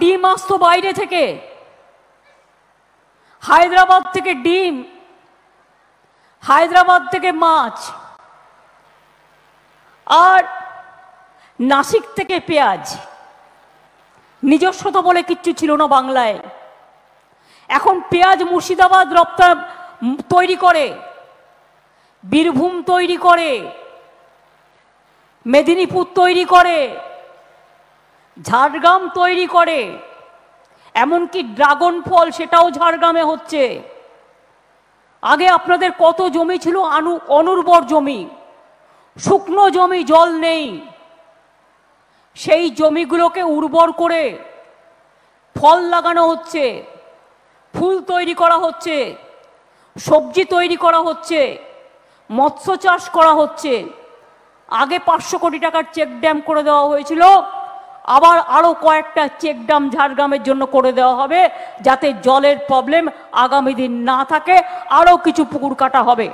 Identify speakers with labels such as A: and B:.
A: ডিম আসতো বাইরে থেকে। হায়দ্রাবাদ থেকে ডিম, হায়দ্রাবাদ থেকে মাছ, আর নাসিক থেকে পেঁয়াজ। নিজস্বতা বলে কিচ্ছু ছিল না বাংলায়। এখন পেঁয়াজ মুর্শিদাবাদ রপ্তা তৈরি করে, বীরভূম তৈরি করে, মেদিনীপুর তৈরি করে ঝাড়গ্রাম তৈরি করে। এমনকি ড্রাগন ফল সেটাও ঝাড়গ্রামে হচ্ছে। আগে আপনাদের কত জমি ছিল? আনু, অনুর্বর জমি। শুকনো জমি, জল নেই। সেই জমিগুলোকে উর্বর করে ফল লাগানো হচ্ছে, ফুল তৈরি করা হচ্ছে, সবজি তৈরি করা হচ্ছে, মৎস্য চাষ করা হচ্ছে। আগে পাঁচশো কোটি টাকার চেক ড্যাম করে দেওয়া হয়েছিল। আবার আরও কয়েকটা চেকডাম ঝাড়গ্রামের জন্য করে দেওয়া হবে যাতে জলের প্রবলেম আগামী দিন না থাকে আরও কিছু পুকুর কাটা হবে।